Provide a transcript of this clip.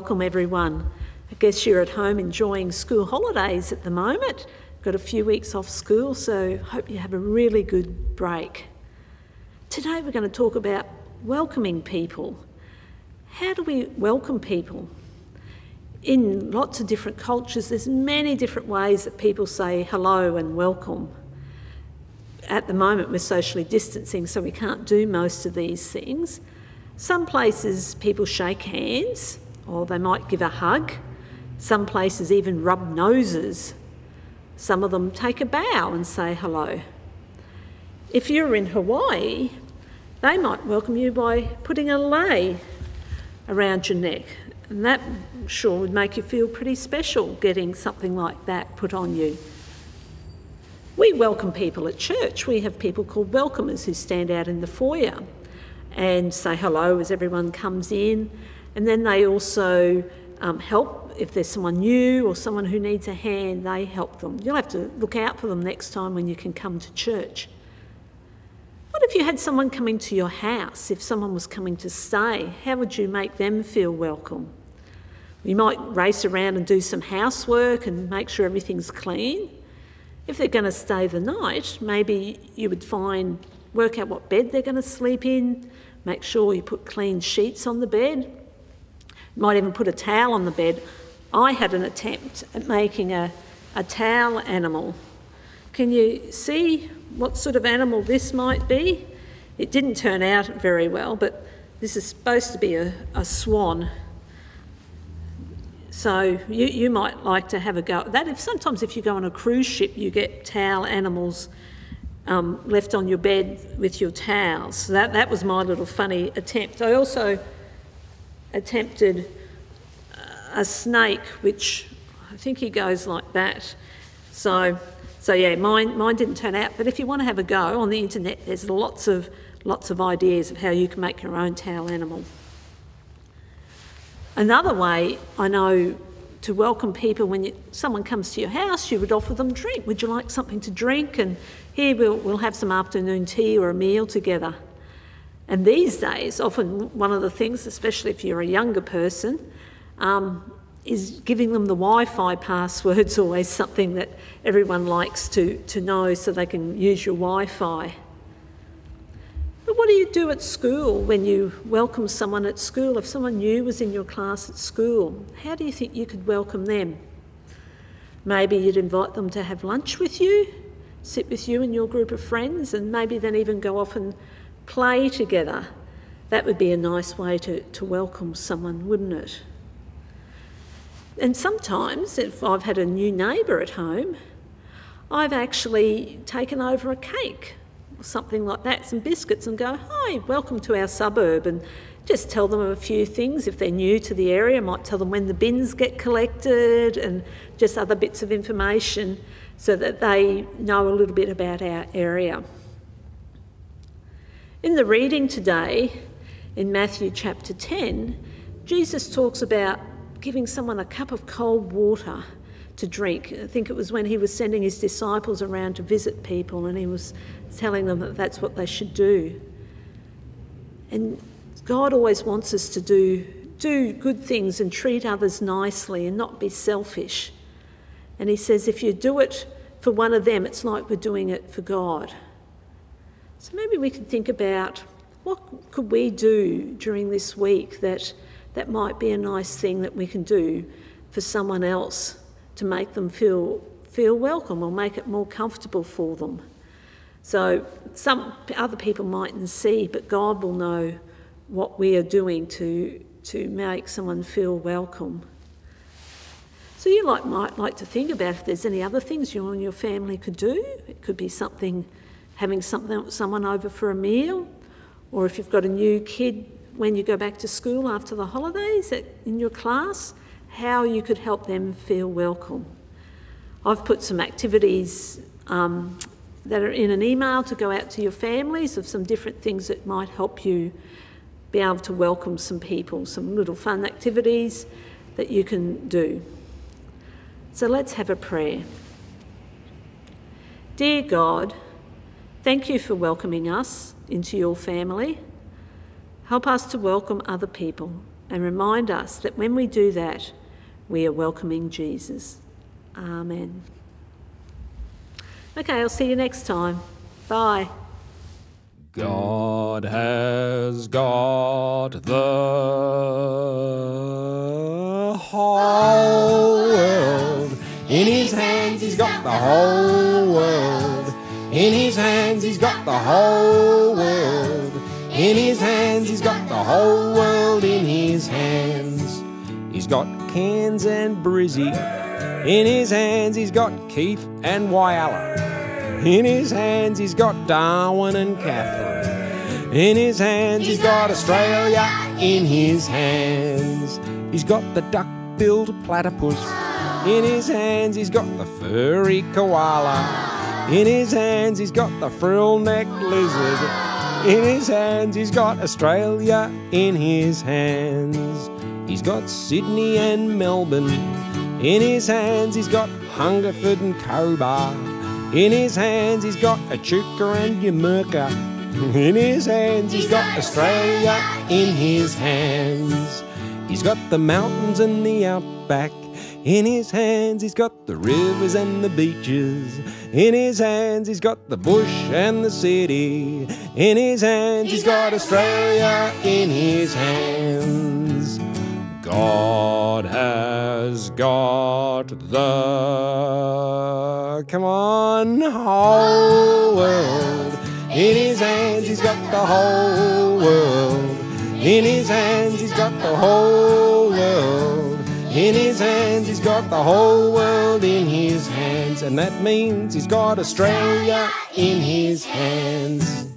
welcome everyone. I guess you're at home enjoying school holidays at the moment. Got a few weeks off school, so hope you have a really good break. Today we're going to talk about welcoming people. How do we welcome people? In lots of different cultures, there's many different ways that people say hello and welcome. At the moment, we're socially distancing, so we can't do most of these things. Some places people shake hands or they might give a hug. Some places even rub noses. Some of them take a bow and say hello. If you're in Hawaii, they might welcome you by putting a lei around your neck. And that sure would make you feel pretty special getting something like that put on you. We welcome people at church. We have people called welcomers who stand out in the foyer and say hello as everyone comes in. And then they also um, help if there's someone new or someone who needs a hand, they help them. You'll have to look out for them next time when you can come to church. What if you had someone coming to your house, if someone was coming to stay? How would you make them feel welcome? You might race around and do some housework and make sure everything's clean. If they're going to stay the night, maybe you would find, work out what bed they're going to sleep in, make sure you put clean sheets on the bed, might even put a towel on the bed. I had an attempt at making a, a towel animal. Can you see what sort of animal this might be? It didn't turn out very well, but this is supposed to be a, a swan. So you, you might like to have a go at that. If sometimes if you go on a cruise ship, you get towel animals um, left on your bed with your towels. So that, that was my little funny attempt. I also attempted uh, a snake, which I think he goes like that. So, so yeah, mine, mine didn't turn out. But if you want to have a go on the internet, there's lots of, lots of ideas of how you can make your own towel animal. Another way I know to welcome people when you, someone comes to your house, you would offer them drink. Would you like something to drink? And here we'll, we'll have some afternoon tea or a meal together. And these days, often one of the things, especially if you're a younger person, um, is giving them the Wi Fi password's always something that everyone likes to, to know so they can use your Wi Fi. But what do you do at school when you welcome someone at school? If someone new was in your class at school, how do you think you could welcome them? Maybe you'd invite them to have lunch with you, sit with you and your group of friends, and maybe then even go off and play together. That would be a nice way to, to welcome someone, wouldn't it? And sometimes, if I've had a new neighbour at home, I've actually taken over a cake or something like that, some biscuits, and go, Hi, welcome to our suburb. And just tell them a few things. If they're new to the area, I might tell them when the bins get collected and just other bits of information so that they know a little bit about our area. In the reading today, in Matthew chapter 10, Jesus talks about giving someone a cup of cold water to drink. I think it was when he was sending his disciples around to visit people and he was telling them that that's what they should do. And God always wants us to do, do good things and treat others nicely and not be selfish. And he says, if you do it for one of them, it's like we're doing it for God. So maybe we can think about what could we do during this week that that might be a nice thing that we can do for someone else to make them feel feel welcome or make it more comfortable for them. So some other people mightn't see, but God will know what we are doing to to make someone feel welcome. So you like, might like to think about if there's any other things you and your family could do. It could be something, having something, someone over for a meal, or if you've got a new kid when you go back to school after the holidays in your class, how you could help them feel welcome. I've put some activities um, that are in an email to go out to your families of some different things that might help you be able to welcome some people, some little fun activities that you can do. So let's have a prayer. Dear God, thank you for welcoming us into your family. Help us to welcome other people and remind us that when we do that, we are welcoming Jesus. Amen. Okay, I'll see you next time. Bye. God has got the whole world in his hands. He's got the whole world in his hands. He's got the whole world in his hands. He's got the whole world in his hands. He's got Cairns and Brizzy in his hands. He's got Keith and Whyalla. In his hands, he's got Darwin and Katherine. In his hands, he's got Australia. In his hands, he's got the duck billed platypus. In his hands, he's got the furry koala. In his hands, he's got the frill necked lizard. In his hands, he's got Australia. In his hands, he's got Sydney and Melbourne. In his hands, he's got Hungerford and Cobar. In his hands, he's got Echuca and Numurkah. In his hands, he's got Australia. In his hands, he's got the mountains and the outback. In his hands, he's got the rivers and the beaches. In his hands, he's got the bush and the city. In his hands, he's got Australia. In his hands, God has got the come on whole world in his hands. He's got the whole world in his hands. He's got the whole world in his hands. He's got the whole world in his hands, and that means he's got Australia in his hands.